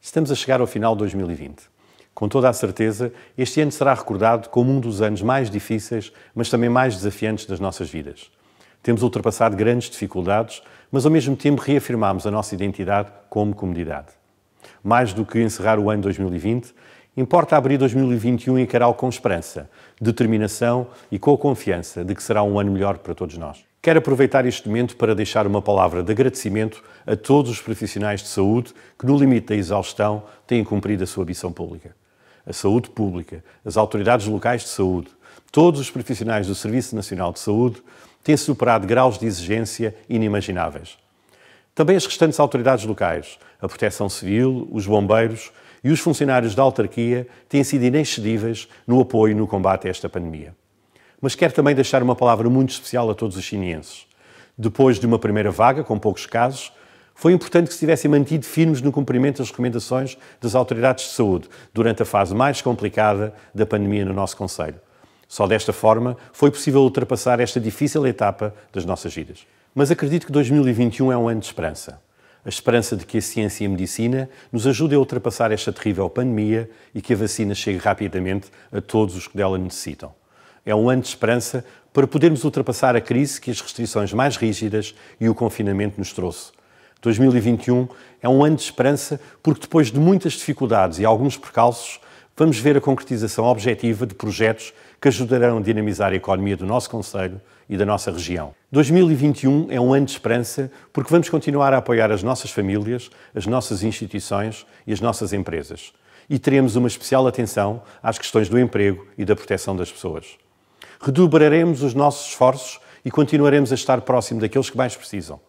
Estamos a chegar ao final de 2020. Com toda a certeza, este ano será recordado como um dos anos mais difíceis, mas também mais desafiantes das nossas vidas. Temos ultrapassado grandes dificuldades, mas ao mesmo tempo reafirmamos a nossa identidade como comunidade. Mais do que encerrar o ano 2020, importa abrir 2021 e encará-lo com esperança, determinação e com a confiança de que será um ano melhor para todos nós. Quero aproveitar este momento para deixar uma palavra de agradecimento a todos os profissionais de saúde que, no limite da exaustão, têm cumprido a sua missão pública. A saúde pública, as autoridades locais de saúde, todos os profissionais do Serviço Nacional de Saúde têm superado graus de exigência inimagináveis. Também as restantes autoridades locais, a Proteção Civil, os bombeiros e os funcionários da autarquia têm sido inexcedíveis no apoio no combate a esta pandemia. Mas quero também deixar uma palavra muito especial a todos os chinienses. Depois de uma primeira vaga, com poucos casos, foi importante que se tivessem mantido firmes no cumprimento das recomendações das autoridades de saúde durante a fase mais complicada da pandemia no nosso Conselho. Só desta forma foi possível ultrapassar esta difícil etapa das nossas vidas. Mas acredito que 2021 é um ano de esperança. A esperança de que a ciência e a medicina nos ajudem a ultrapassar esta terrível pandemia e que a vacina chegue rapidamente a todos os que dela necessitam. É um ano de esperança para podermos ultrapassar a crise que as restrições mais rígidas e o confinamento nos trouxe. 2021 é um ano de esperança porque depois de muitas dificuldades e alguns percalços, vamos ver a concretização objetiva de projetos que ajudarão a dinamizar a economia do nosso Conselho e da nossa região. 2021 é um ano de esperança porque vamos continuar a apoiar as nossas famílias, as nossas instituições e as nossas empresas. E teremos uma especial atenção às questões do emprego e da proteção das pessoas. Redobraremos os nossos esforços e continuaremos a estar próximo daqueles que mais precisam,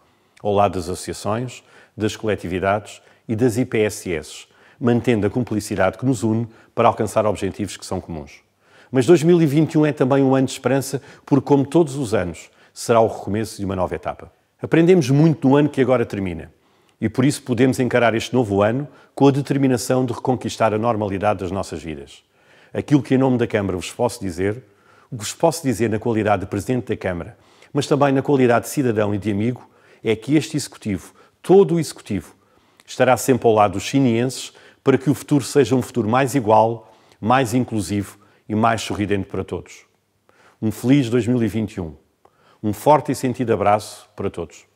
ao lado das associações, das coletividades e das IPSS, mantendo a cumplicidade que nos une para alcançar objetivos que são comuns. Mas 2021 é também um ano de esperança, porque, como todos os anos, será o recomeço de uma nova etapa. Aprendemos muito no ano que agora termina e por isso podemos encarar este novo ano com a determinação de reconquistar a normalidade das nossas vidas. Aquilo que, em nome da Câmara, vos posso dizer, o que vos posso dizer na qualidade de Presidente da Câmara, mas também na qualidade de cidadão e de amigo, é que este Executivo, todo o Executivo, estará sempre ao lado dos chinienses para que o futuro seja um futuro mais igual, mais inclusivo e mais sorridente para todos. Um feliz 2021. Um forte e sentido abraço para todos.